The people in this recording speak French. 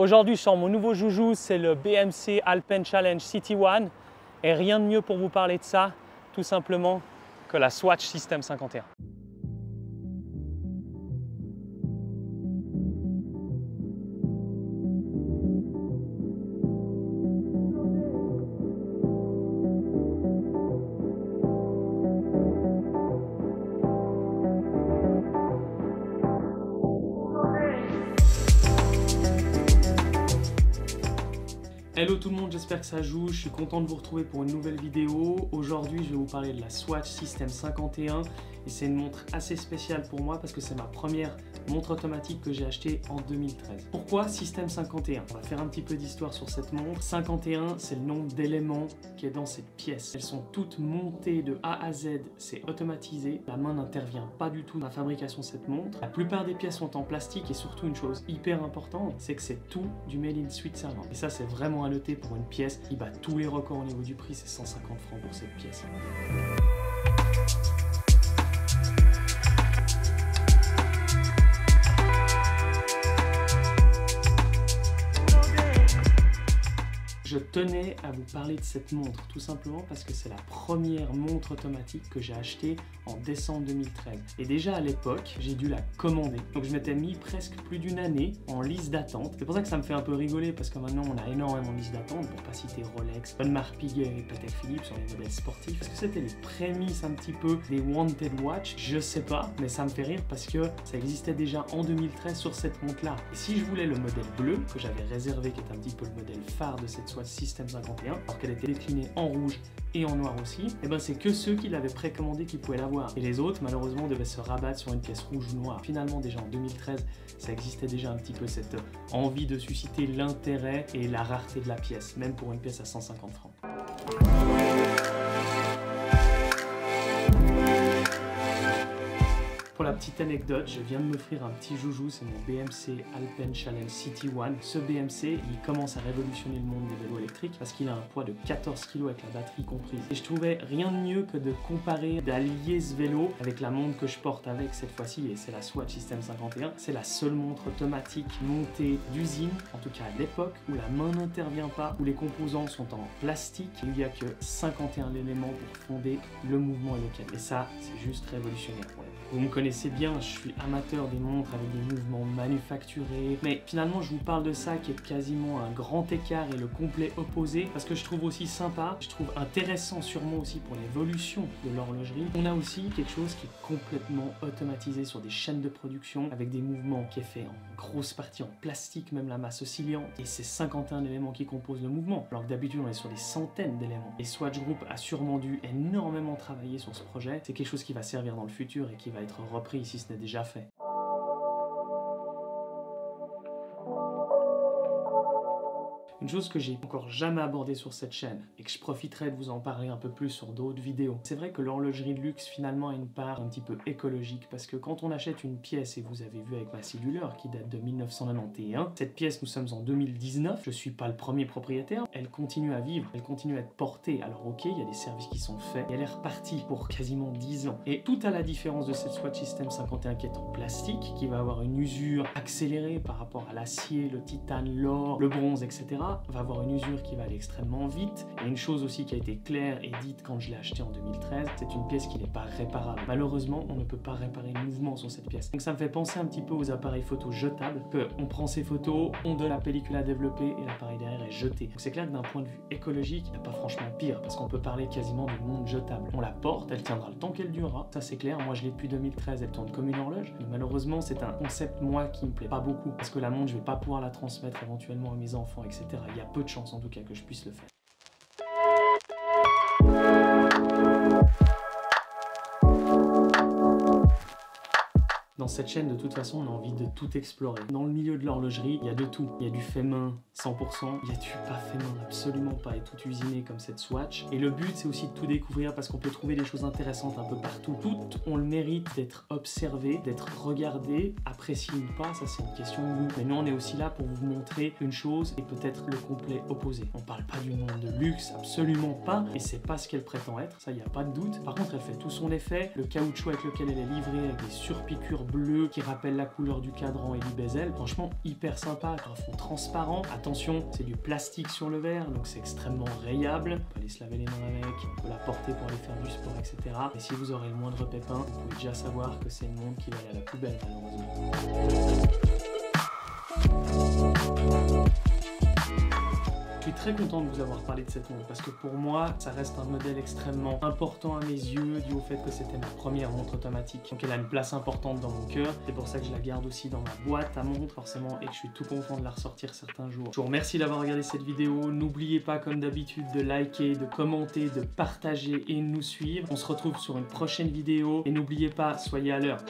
Aujourd'hui, sors mon nouveau joujou, c'est le BMC Alpen Challenge City One. Et rien de mieux pour vous parler de ça, tout simplement, que la Swatch System 51. Hello tout le monde, j'espère que ça joue, je suis content de vous retrouver pour une nouvelle vidéo. Aujourd'hui je vais vous parler de la Swatch System 51 et c'est une montre assez spéciale pour moi parce que c'est ma première montre automatique que j'ai achetée en 2013. Pourquoi System 51 On va faire un petit peu d'histoire sur cette montre. 51 c'est le nombre d'éléments qui est dans cette pièce. Elles sont toutes montées de A à Z, c'est automatisé. La main n'intervient pas du tout dans la fabrication de cette montre. La plupart des pièces sont en plastique et surtout une chose hyper importante, c'est que c'est tout du made in Switzerland. Et ça c'est vraiment un pour une pièce qui bat tous les records au niveau du prix, c'est 150 francs pour cette pièce. Je tenais à vous parler de cette montre tout simplement parce que c'est la première montre automatique que j'ai achetée en décembre 2013. Et déjà à l'époque, j'ai dû la commander. Donc je m'étais mis presque plus d'une année en liste d'attente. C'est pour ça que ça me fait un peu rigoler parce que maintenant on a énormément de liste d'attente pour pas citer Rolex, Audemars Piguet et Patek Philippe sur les modèles sportifs. Est-ce que c'était les prémices un petit peu des Wanted Watch? Je sais pas, mais ça me fait rire parce que ça existait déjà en 2013 sur cette montre là. Et si je voulais le modèle bleu que j'avais réservé, qui est un petit peu le modèle phare de cette System 51, alors qu'elle était déclinée en rouge et en noir aussi, et eh ben c'est que ceux qui l'avaient précommandé qui pouvaient l'avoir. Et les autres, malheureusement, devaient se rabattre sur une pièce rouge ou noire. Finalement, déjà en 2013, ça existait déjà un petit peu cette envie de susciter l'intérêt et la rareté de la pièce, même pour une pièce à 150 francs. Pour la petite anecdote, je viens de m'offrir un petit joujou, c'est mon BMC Alpen Challenge City One. Ce BMC, il commence à révolutionner le monde des vélos électriques parce qu'il a un poids de 14 kg avec la batterie comprise. Et je trouvais rien de mieux que de comparer, d'allier ce vélo avec la montre que je porte avec cette fois-ci, et c'est la Swatch System 51. C'est la seule montre automatique montée d'usine, en tout cas à l'époque, où la main n'intervient pas, où les composants sont en plastique. Il n'y a que 51 éléments pour fonder le mouvement local. Et ça, c'est juste révolutionnaire. Vous me connaissez bien, je suis amateur des montres avec des mouvements manufacturés, mais finalement je vous parle de ça qui est quasiment un grand écart et le complet opposé, parce que je trouve aussi sympa, je trouve intéressant sûrement aussi pour l'évolution de l'horlogerie. On a aussi quelque chose qui est complètement automatisé sur des chaînes de production, avec des mouvements qui est fait en grosse partie en plastique, même la masse oscillante, et c'est 51 éléments qui composent le mouvement, alors que d'habitude on est sur des centaines d'éléments. Et Swatch Group a sûrement dû énormément travailler sur ce projet, c'est quelque chose qui va servir dans le futur et qui va être repris si ce n'est déjà fait. Une chose que j'ai encore jamais abordée sur cette chaîne et que je profiterai de vous en parler un peu plus sur d'autres vidéos. C'est vrai que l'horlogerie de luxe finalement a une part un petit peu écologique parce que quand on achète une pièce et vous avez vu avec ma cellulaire qui date de 1991, cette pièce nous sommes en 2019, je suis pas le premier propriétaire, elle continue à vivre, elle continue à être portée. Alors ok, il y a des services qui sont faits et elle est repartie pour quasiment 10 ans. Et tout à la différence de cette Swatch System 51 qui est en plastique, qui va avoir une usure accélérée par rapport à l'acier, le titane, l'or, le bronze, etc va avoir une usure qui va aller extrêmement vite. Et une chose aussi qui a été claire et dite quand je l'ai acheté en 2013, c'est une pièce qui n'est pas réparable. Malheureusement, on ne peut pas réparer le mouvement sur cette pièce. Donc ça me fait penser un petit peu aux appareils photo jetables, que on prend ces photos, on donne la pellicule à développer et l'appareil derrière est jeté. Donc c'est clair que d'un point de vue écologique, il n'y a pas franchement pire, parce qu'on peut parler quasiment du monde jetable. On la porte, elle tiendra le temps qu'elle durera, ça c'est clair. Moi je l'ai depuis 2013, elle tourne comme une horloge. Mais malheureusement, c'est un concept moi qui me plaît pas beaucoup, parce que la montre, je vais pas pouvoir la transmettre éventuellement à mes enfants, etc. Il y a peu de chance en tout cas que je puisse le faire. Cette chaîne, de toute façon, on a envie de tout explorer. Dans le milieu de l'horlogerie, il y a de tout. Il y a du fait main 100%, il y a du pas fait main absolument pas et tout usiné comme cette Swatch. Et le but, c'est aussi de tout découvrir parce qu'on peut trouver des choses intéressantes un peu partout. Toutes ont le mérite d'être observées, d'être regardées, appréciées ou pas, ça c'est une question de goût. Mais nous, on est aussi là pour vous montrer une chose et peut-être le complet opposé. On parle pas du monde de luxe, absolument pas, et c'est pas ce qu'elle prétend être, ça n'y a pas de doute. Par contre, elle fait tout son effet, le caoutchouc avec lequel elle est livrée avec des surpiqûres bleues bleu qui rappelle la couleur du cadran et du bezel. Franchement, hyper sympa, fond transparent. Attention, c'est du plastique sur le verre, donc c'est extrêmement rayable. On peut aller se laver les mains avec, on peut la porter pour aller faire du sport, etc. Et si vous aurez le moindre pépin, vous pouvez déjà savoir que c'est une montre qui va aller à la poubelle, malheureusement. Très content de vous avoir parlé de cette montre parce que pour moi, ça reste un modèle extrêmement important à mes yeux dû au fait que c'était ma première montre automatique. Donc elle a une place importante dans mon cœur. C'est pour ça que je la garde aussi dans ma boîte à montre forcément et que je suis tout content de la ressortir certains jours. Je vous remercie d'avoir regardé cette vidéo. N'oubliez pas comme d'habitude de liker, de commenter, de partager et de nous suivre. On se retrouve sur une prochaine vidéo et n'oubliez pas, soyez à l'heure.